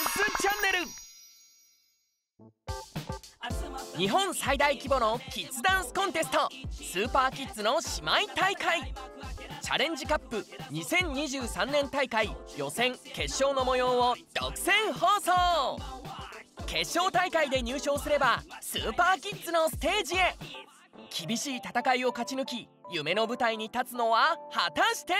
スチャンネル。日本最大規模のキッズダンスコンテストスーパーキッズの姉妹大会。チャレンジカップ2023年大会予選決勝の模様を独占放送。決勝大会で入賞すればスーパーキッズのステージへ。厳しい戦いを勝ち抜き夢の舞台に立つのは果たして？